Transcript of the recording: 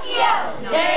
Tokyo!